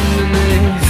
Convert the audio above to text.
underneath